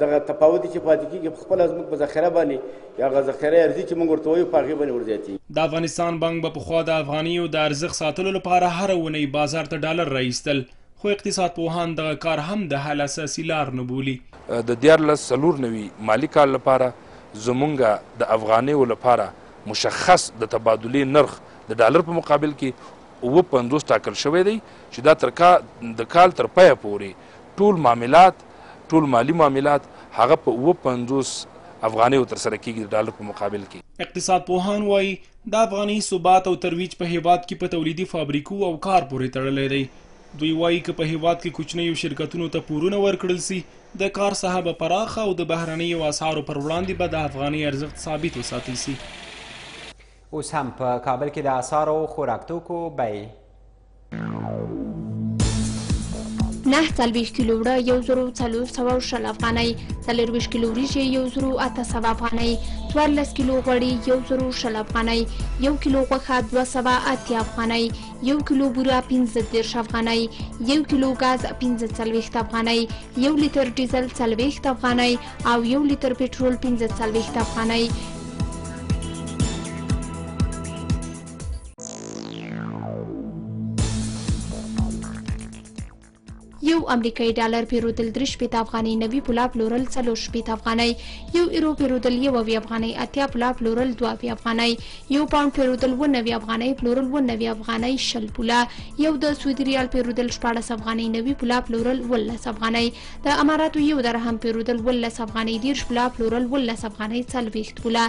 دغه تفاوت چې پاتې کیږي په خپل ځمکه په ذخیره باندې یا غ ذخیره ارزي چې موږ ورته وایو په هغه باندې ورزیاتي د افغانستان بانک به پخوا د افغانیو د ارزښت ساتلو لپاره هر ونی بازار ته ډالر راایستل خو اقتصاد پوهان دغه کار هم د حل اساسي لار نه بولي د دیارلس څلور نوي مالي کال لپاره زمونږ د افغانیو لپاره مشخص د تبادلې نرخ د ډالر په مقابل کې اووه پنځوس ټاکل شوی دی چې دا تر کا د کال تر پایه پورې ټول معاملات ټول مالي معاملات هغه په اووه پنځوس افغانیو ترسره کېږي د ډالر په مقابل کې. اقتصادپوهان وايي، د افغانۍ ثبات او ترویج په هېواد کې په تولیدي فابریکو او کار پورې تړلی دی. دوی وايي، که په هېواد کې کوچنیو شرکتونو ته پورونه ورکړل شي، د کار ساحه به پراخه او د بهرنیو اسعارو پر وړاندې به د افغانۍ ارزښت ثابت وساتل شي. اوس هم په کابل کې د اسعارو او خوراکتوکو بیې نه څلوېښت کیلو وړه یو زرو څلور سوه او شل افغانۍ څلورویشت کیلو وریجې یو زرو اته سوه افغانۍ څوارلس کیلو غوړي یو زرو شل افغانۍ یو کیلو غوښه دوه سوه اتیا افغانۍ یو کیلو بوره پنځه دېرش افغانۍ یو کیلو ګاز پنځه څلوېښت افغانۍ یو لیتر ډیزل څلوېښت افغانۍ او یو لیتر پټرول پنځه څلوېښت افغانۍ یو امریکایي ډالر پیرودل درې شپېته افغانۍ نوي پولا پلورل څلور شپېته افغانۍ یو ایرو پیرودل یو اویا افغانۍ اتیا پولا پلورل دوه اویا افغانۍ یو پاونډ پیرودل اووه نوي افغانۍ پلورل اووه نوي افغانۍ شل پولا یو د سعودي ریال پیرودل شپاړس افغانۍ نوي پولا پلورل اوولس افغانۍ د اماراتو یو درهم پیرودل اوولس افغانۍ دېرش پولا پلورل اوولس افغانۍ څلوېښت پولا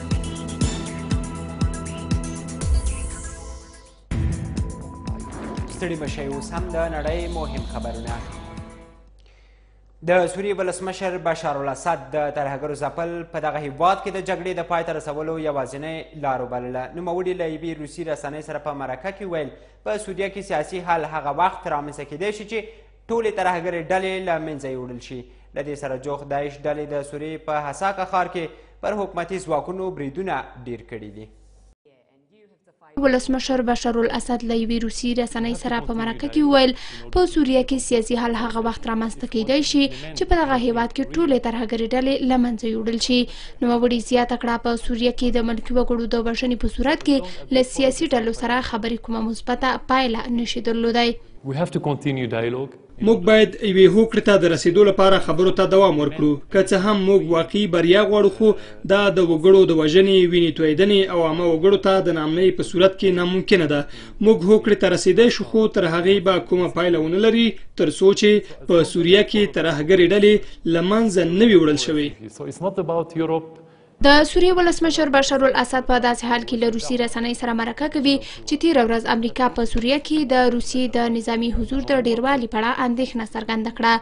ستړي مشي اوس هم د نړۍ مهم خبرونه د سوریې ولسمشر بشار الاسد د ترهګرو ځپل په دغه هیواد کې د جګړې د پای ته رسولو یوازینۍ لار وبلله نوموړي له یوې روسي رسنۍ سره په مرکه کې ویل په سوریه کې سیاسي حل هغه وخت رامنځته کیدای شي چې ټولې ترهګرې ډلې له منځه یوړل شي له دې سره جوخت داعش ډلې د سوریې په حساکه ښار کې پر حکومتي ځواکونو بریدونه ډیر کړي دي ولسمشر بشر الاسد له یوې روسي رسنۍ سره په مرکه کې وویل په سوریه کې سیاسي حل هغه وخت رامنځته کیدای شي چې په دغه هیواد کې ټولې ترهګرې ډلې له منځه یوړل شي نوموړي زیاته کړه په سوریه کې د ملکي وګړو د وژنې په صورت کې له سیاسي ډلو سره خبرې کومه مثبته پایله نشي درلودای موږ باید یوې هوکړې ته د رسیدو لپاره خبرو ته دوام ورکړو که څه هم موږ واقعي بریا غواړو خو دا د وګړو د وژنې وینې تویدنې او عامه وګړو ته د نامنۍ په صورت کې ناممکنه ده موږ هوکړې ته رسیدای شو خو تر هغې به کومه پایله ونه لري تر څو چې په سوریه کې ترهګرې ډلې له منځه نه وي وړل شوې د سوریې ولسمشر بشارالاسد په داسې حال کې له روسي رسنۍ سره مرکه کوي چې تیره ورځ امریکا په سوریه کې د روسیې د نظامی حضور د ډیروالي په اړه اندېښنه څرګنده کړه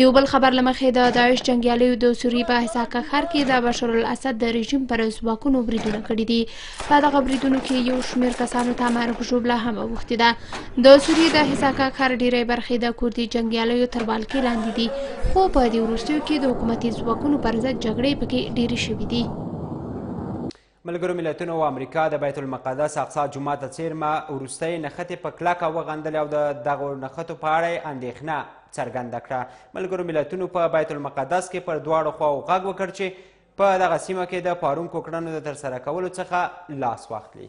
د یو بل خبر له مخې د داعش جنګیالیو د سوریې په حساکه ښار کې د بشارالاسد د رژیم پر ځواکونو بریدونه کړي دي په دغه بریدونو کې یو شمېر کسانو ته مرګ ژوبله هم اوښتې ده د سوریې د حساکه ښار ډیری برخې د کوردي جنګیالیو تر بالکې لاندې دي خو په دې وروستیو کې د حکومتي ځواکونو پر ضد جګړې پکې ډېرې شوې دي ملګرو ملتونو او امریکا د بیت المقدس اقصا جومات د څیرمه وروستۍ نښتې په کلکه وغندلې او د دغو نښتو په اړه یې اندېښنه څرګنده کړه ملګرو ملتونو په بیت المقدس کې پر دواړو خواو غږ وکړ چې په دغه سیمه کې د پارونکو کړنو د ترسره کولو څخه لاس واخلي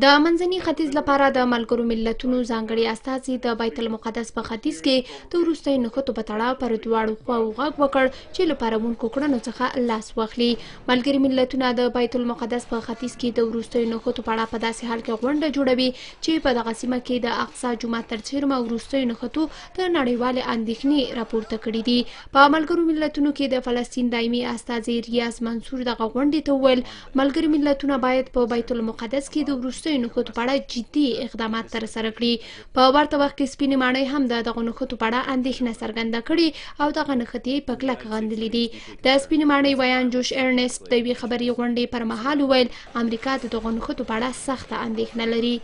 د منځني ختیځ لپاره د ملګرو ملتونو ځانګړي استازي د بیت المقدس په ختیځ کې د وروستیو نښتو په تړاو پر دواړو خواو غږ وکړ چې له پارونکو کړنو څخه لاس واخلي ملګري ملتونه د بیت المقدس په ختیځ کې د وروستیو نښتو په اړه په داسې حال کې غونډه جوړوي چې په دغه سیمه کې د اقصا جومات تر څیرمه وروستیو نښتو د نړیوالې اندېښنې راپورته کړې دي په ملګرو ملتونو کې د فلسطین دایمي استازی ریاض منصور دغه غونډې ته وویل ملګري ملتونه باید په بیت المقدس کې د وروستیو نښتو په اړه جدي اقدامات ترسره کړي په ورته وخت کې سپینې ماڼۍ هم د دغه نښتو په اړه اندېښنه څرګنده کړې او دغه نښتې یې په کلک غندلې دي د سپینې ماڼۍ ویان جوش ارنست د یوې خبري غونډې پر مهال وویل امریکا د دغو نښتو په اړه سخته اندېښنه لري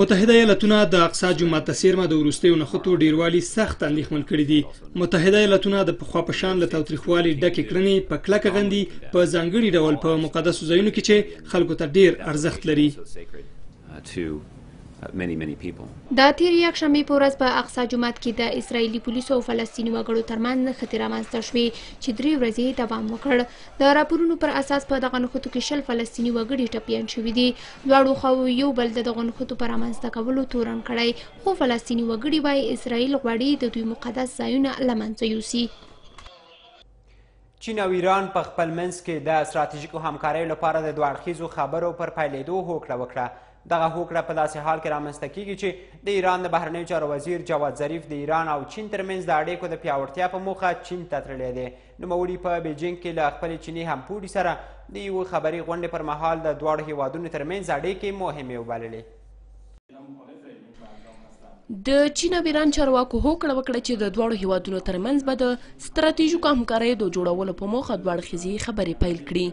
متحده ایالتونه د اقصا جومات ته څیرمه د وروستیو نښتو ډیروالي سخت اندېښمن کړي دي متحده ایالتونه د پخوا په شان له تاوتریخوالي ډکې کړنې په کلکه غندي په ځانګړي ډول په مقدسو ځایونو کې چې خلکو ته ډیر ارزښت لري د تیر یک شنبه په ورځ په اقصا جومات کې د اسرایلی پولیسو او فلسطینی وګړو ترمنځ نښتې رامنځته شوې چې درې ورځې دوام وکړ د راپورونو پر اساس په دغه نښتو کې شل فلسطینی وګړي ټپیان شوي دي دواړو خواوو یو بل د دغو نښتو په رامنځته کولو تورن کړی، خو فلسطیني وګړي وایي اسراییل غواړي د دوی مقدس ځایونه له منځه یوسي. چین او ایران په خپل منځ کې د ستراتیژیکو همکاریو لپاره د دوه اړخیزو خبرو پر پیلېدو هوکړه وکړه. دغه هوکړه په داسې حال کې رامنځته کیږي چې د ایران د بهرنیو چارو وزیر جواد ظریف د ایران او چین ترمنځ د اړیکو د پیاوړتیا په موخه چین ته تللی دی نوموړي په بیجینګ کې له خپلې چیني همپوړي سره د یوه خبري غونډې پر مهال د دواړو هیوادونو ترمنځ اړیکې مهمې وبللې د چین او ایران چارواکو هوکړه وکړه چې د دواړو هیوادونو ترمنځ به د ستراتیژیکو همکاریو د جوړولو په موخه دوه اړخیزې خبرې پیل کړي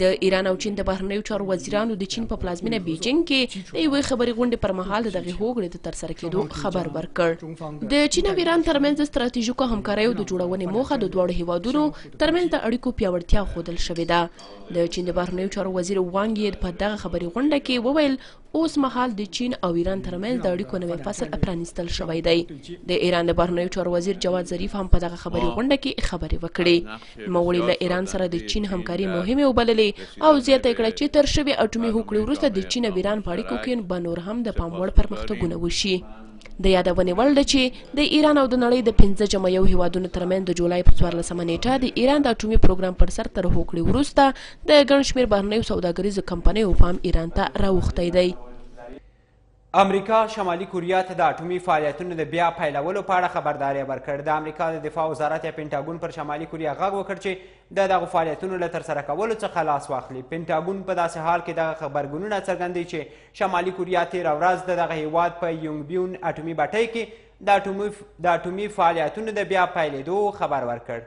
د ایران او چین د بهرنیو چارو وزیرانو د چین په پلازمینه بیجینګ کې د یوې خبري غونډې پر مهال د دغه هوګړې د ترسره کېدو خبر ورکړ د چین او ایران ترمنځ د ستراتیژیکو همکاریو د جوړونې موخه د دواړو هیوادونو ترمنځ د اړیکو پیاوړتیا خودل شوې ده د چین د بهرنیو چارو وزیر وانګ یې په دغه خبري غونډه کې وویل اوس مهال د چین او ایران ترمنځ د اړیکو نوی فصل پرانیستل شوی دی د ایران د بهرنیو چارو وزیر جواد ظریف هم په دغه خبري غونډه کې خبرې وکړې نوموړي له ایران سره د چین همکاري مهمه وبللې او زیاته کړه چې تر شوې اټومي هوکړې وروسته د چین او ایران په اړیکو کې به نور هم د پام وړ پرمختګونه وشي د یادونې وړ ده چې د ایران او د نړۍ د پنځه جمع یو هیوادونو ترمنځ د جولای په څوارلسمه نیټه د ایران د اټومي پروګرام پر سر تر هوکړې وروسته د ګڼ شمېر بهرنیو سوداګریزو کمپنیو پام ایران ته راوښتی دی امریکا شمالي کوریا ته د اټومي فعالیتونو د بیا پیلولو په اړه خبرداری ورکړ د امریکا د دفاع وزارت یا پنټاګون پر شمالي کوریا غږ وکړ چې د دغو فعالیتونو له ترسره کولو څخه لاس واخلي پنټاګون په داسې حال کې دغه خبرګونونه څرګندوي چې شمالي کوریا تېره ورځ د دغه هیواد په یونګبیون اټومي بټۍ کې د اټومي فعالیتونو د بیا پیلېدو خبر ورکړ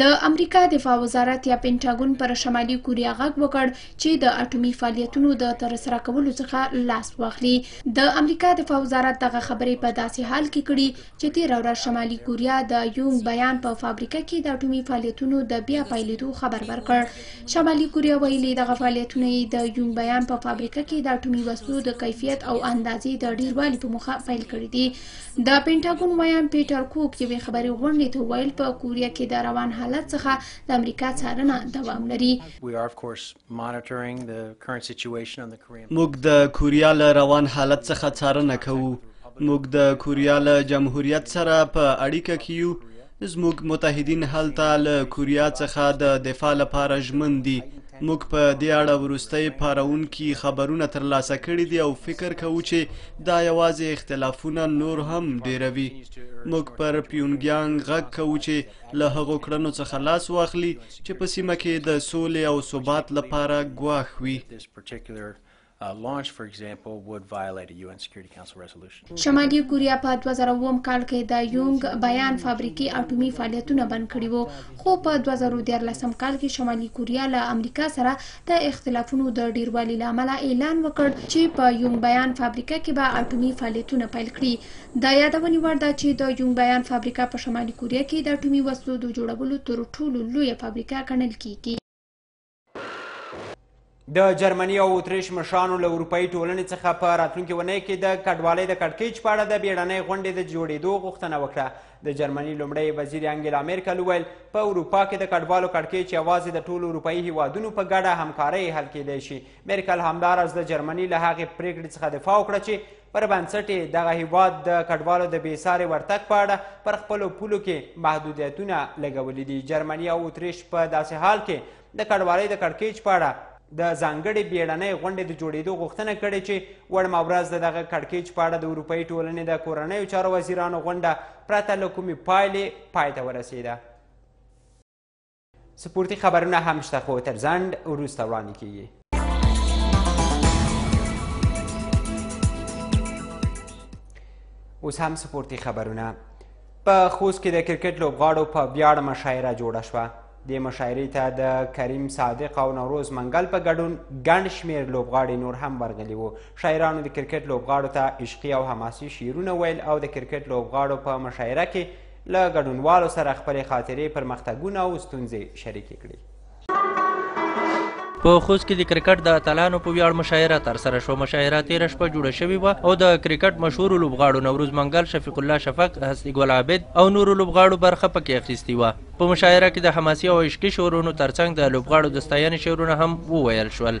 د امریکا دفاع وزارت یا پنټاګون پر شمالي کوریا غږ وکړ چې د اټومي فعالیتونو د ترسره کولو څخه لاس واخلي د امریکا دفاع وزارت دغه خبرې په داسې حال کې کړي چې تیره ورځ شمالي کوریا د یونګ بیان په فابریکه کې د اټومي فعالیتونو د بیا پیلېدو خبر ورکړ شمالي کوریا ویلي دغه فعالیتونه یې د یونګ بیان په فابریکه کې د اټومي وسلو د کیفیت او اندازې د ډیروالي په مخه پیل کړي دي د پینټاګون ویاند پیټر کوک یوې خبري غونډې ته وویل په کوریا کې د روان حالت څخه د امریکا څارنه دوام لري موږ د کوریا له روان حالت څخه څارنه کوو موږ د کوریا له جمهوریت سره په اړیکه کې یو زموږ متحدین هلته له کوریا څخه د دفاع لپاره ژمن دي موږ په دې اړه وروستۍ پارونکي خبرونه ترلاسه کړي دي او فکر کوو چې دا یوازې اختلافونه نور هم ډیروي موږ پر پیونګیانګ غږ کوو چې له هغو کړنو څخه لاس واخلي چې په سیمه کې د سولې او ثبات لپاره ګواښ وي شمالي کوریا په دوه زره اووم کال کې د یونګ بیان فابریکې اټومي فعالیتونه بند کړي وو، خو په دوه زره او دیارلسم کال کې شمالي کوریا له امریکا سره د اختلافونو د ډېروالي له امله اعلان وکړ چې په یونګ بیان فابریکه کې به اټومي فعالیتونه پیل کړي. د یادونې وړ ده چې د یونګ بیان فابریکه په شمالي کوریا کې د اټومي وسلو د جوړولو تر ټولو لویه فابریکه ګڼل کېږي. د جرمني او اتریش مشرانو له اروپایي ټولنې څخه په راتلونکې اونۍ کې د کډوالۍ د کړکېچ په اړه د بیړنۍ غونډې د جوړېدو غوښتنه وکړه د جرمني لومړی وزیر انګلا میرکل وویل په اروپا کې د کډوالو کړکېچ یوازې د ټولو اروپایي هیوادونو په ګډه همکارۍ حل کېدای شي میرکل همداراز د جرمني له هغې پریکړې څخه دفاع وکړه چې پر بنسټ یې دغه هیواد د کډوالو د بېسارې ورتګ په اړه پر خپلو پولو کې محدودیتونه لګولي دي جرمني او اتریش په داسې حال کې د کډوالۍ د کړکېچ په اړه د ځانګړې بیړنۍ غونډې د جوړېدو غوښتنه کړې چې وړمه ورځ د دغه کړکېچ په اړه د اروپایي ټولنې د کورنیو چارو وزیرانو غونډه پرته له کومې پایلې پای ته ورسېده سپورتي خبرونه هم شته خو تر ځنډ وروسته وړاندې کیږي اوس هم سپورتي خبرونه په خوست کې د کرکټ لوبغاړو په ویاړ مشاعره جوړه شوه دې مشاعرې ته د کریم صادق او نوروز منګل په ګډون ګڼ شمېر لوبغاړي نور هم ورغلي وو شاعرانو د کرکټ لوبغاړو ته عشقي او حماسي شعرونه ویل او د کرکټ لوبغاړو په مشاعره کې له ګډونوالو سره خپلې خاطرې پرمختګونه او ستونزې شریکې کړي په خوست کې د کرکټ د اتلانو په ویاړ مشاعره تر سره شو مشاعره تیر شپه جوړه شوې و او د کرکټ مشهور لوبغاړو نوروز منګل شفیق الله شفق هستی ګل عابد او نورو لوبغاړو برخه پکې اخیستې و په مشاعره کې د حماسي او عشقي شعرونو ترڅنګ د لوبغاړو د ستاینې شعرونه هم وویل شول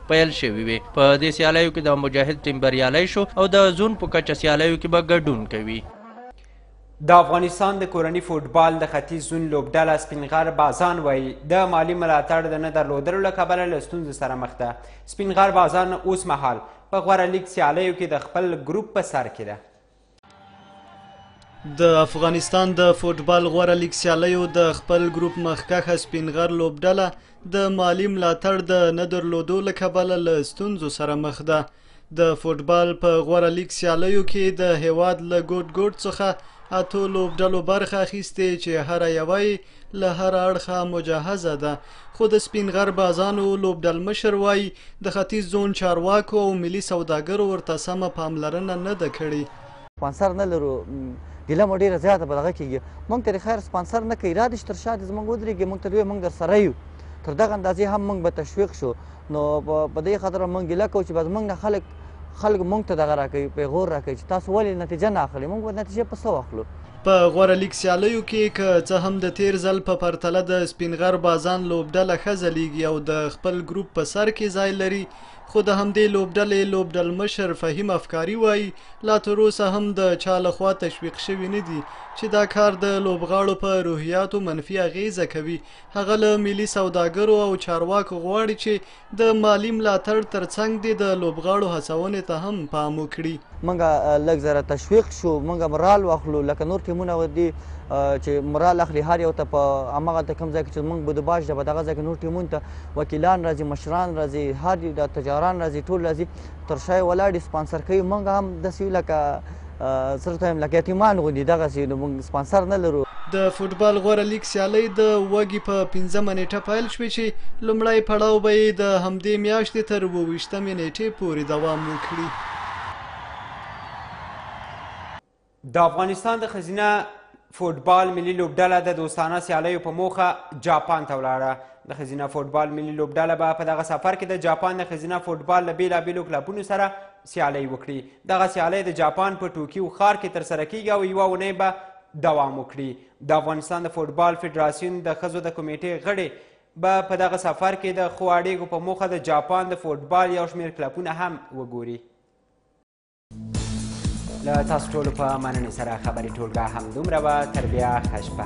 پیل شوې وې په دې سیالیو کې د مجاهد ټیم بریالی شو او د زون په کچه سیالیو کې به ګډون کوي د افغانستان د کورني فوټبال د ختیځ زون لوبډله سپینغر بازان وایي د مالي ملاتړ د نه درلودلو له کبله له ستونزو سره مخ ده سپینغر بازان اوس مهال په غوره لیګ سیالیو کې د خپل ګروپ په سر کې ده د افغانستان د فوټبال غوره لیګ سیالیو د خپل ګروپ مخکښه سپینغر لوبډله د مالی ملاتړ د نه درلودو له کبله له ستونزو سره مخ ده د فوټبال په غوره لیګ سیالیو کې د هیواد له ګوټ ګوټ څخه اتو لوبډلو برخه اخیستې چې هره یوه له هر اړخه مجهزه ده خو د سپین غر بازانو لوبډلمشر وایي د ختیځ زون چارواکو او ملي سوداګرو ورته سمه پاملرنه نه ده کړې. سپانسر نه لرو ګیله مو ډیره زیاته په دغه کیږي مونږ ته خیر سپانسر نه کوي رادش تر شا دې زمونږ ودرېږي مونږ ته دوی مونږ در سره یو تر دغه اندازې هم مونږ به تشویق شو نو په دې خاطر مونږ ګیله کوو چې بس مونږ نه خلک خلک مونږ ته دغه راکوي پیغور راکوي چې تاسو ولې نتیجه نه اخلي مونږ به نتیجه په څه واخلو په غوره لیګ سیالیو کې که څه هم د تیر ځل په پرتله د سپین غر بازان لوبډله ښه ځلیږي او د خپل ګروپ په سر کې ځای لري خو د همدې لوبډلې لوبډلمشر فهیم افکاري وایي لا تر اوسه هم د چا لخوا تشویق شوي نه دي چې دا کار د لوبغاړو په روحیاتو منفي اغیزه کوي هغه له ملي سوداګرو او چارواکو غواړي چې د مالي ملاتړ تر څنګ دې د لوبغاړو هڅونې ته هم پام وکړي. موږ لږ زره تشویق شو، موږ مرال واخلو لکه نور ټیمونه دي چې مرال اخلي هر یو ته په هماغلته کوم ځای کې چې موږ بودباش ده په دغه ځای کې نور ټیمونو ته وکیلان راځي، مشران راځي، هر تجاران راځي، ټول راځي تر شا یې ولاړ دي سپانسر کوي موږ هم داسې یو لکه سره ته لکه یتیمان غوندي دغه سي نو موږ سپانسر نه لرو د فوټبال غوره لیګ سیالۍ د وږي په پنځمه نیټه پیل شوې چې لومړی پړاو به یې د همدې میاشتې تر اووه ویشتمې نیټې پورې دوام وکړي. د افغانستان د ښځینه فوټبال ملي لوبډله د دوستانه سیالیو په موخه جاپان ته ولاړه د ښځینه فوټبال ملي لوبډله به په دغه سفر کې د جاپان د ښځینه فوټبال له بېلابېلو کلبونو سره سیالۍ وکړي دغه سیالۍ د جاپان په ټوکیو ښار کې ترسره کیږي او یوه اونۍ به دوام وکړي د افغانستان د فوټبال فدراسیون د ښځو د کمیټې غړې به په دغه سفر کې د ښو اړیکو په موخه د جاپان د فوټبال یو شمېر کلپونه هم وګوري له تاسو ټولو په مننې سره خبري ټولګه همدومره وه تر بیا ښه شپه